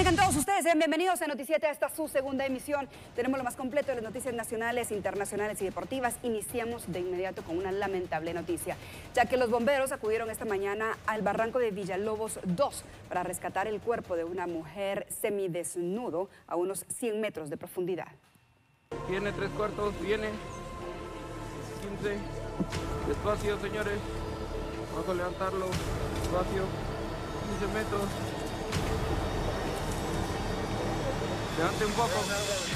tengan todos ustedes? Bienvenidos a Noticiete, esta su segunda emisión. Tenemos lo más completo de las noticias nacionales, internacionales y deportivas. Iniciamos de inmediato con una lamentable noticia, ya que los bomberos acudieron esta mañana al barranco de Villalobos 2 para rescatar el cuerpo de una mujer semidesnudo a unos 100 metros de profundidad. Viene tres cuartos, viene. 15. Despacio, señores. Vamos a levantarlo. Despacio. 15 metros.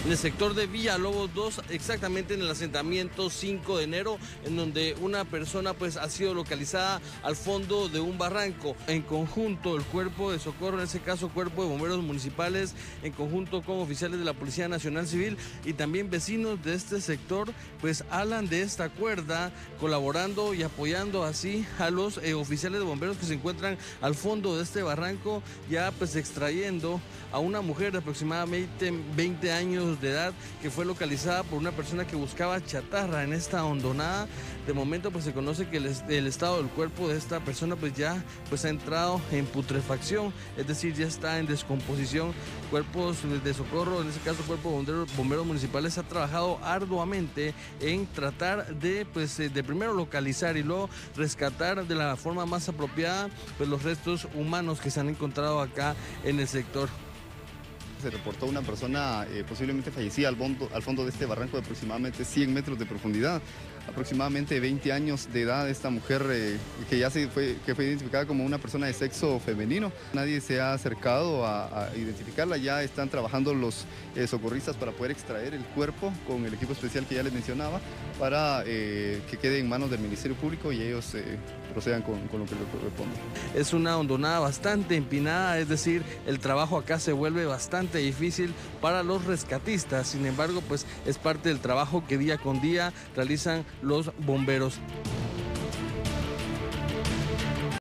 En el sector de Villalobos 2, exactamente en el asentamiento 5 de enero, en donde una persona pues ha sido localizada al fondo de un barranco. En conjunto, el cuerpo de socorro, en ese caso cuerpo de bomberos municipales, en conjunto con oficiales de la Policía Nacional Civil y también vecinos de este sector, pues hablan de esta cuerda, colaborando y apoyando así a los eh, oficiales de bomberos que se encuentran al fondo de este barranco, ya pues extrayendo a una mujer de aproximadamente 20 años de edad que fue localizada por una persona que buscaba chatarra en esta hondonada. De momento pues se conoce que el, estado del cuerpo de esta persona pues ya pues ha entrado en putrefacción, es decir, ya está en descomposición. Cuerpos de socorro, en este caso cuerpo de bomberos, bomberos municipales ha trabajado arduamente en tratar de pues de primero localizar y luego rescatar de la forma más apropiada pues los restos humanos que se han encontrado acá en el sector se reportó una persona eh, posiblemente fallecida al fondo, al fondo de este barranco de aproximadamente 100 metros de profundidad. Aproximadamente 20 años de edad esta mujer eh, que ya se fue, que fue identificada como una persona de sexo femenino. Nadie se ha acercado a, identificarla, ya están trabajando los eh, socorristas para poder extraer el cuerpo con el equipo especial que ya les mencionaba para eh, que quede en manos del Ministerio Público y ellos procedan con, con lo que les corresponde. Es una hondonada bastante empinada, es decir, el trabajo acá se vuelve bastante difícil para los rescatistas. Sin embargo, pues es parte del trabajo que día con día realizan los bomberos.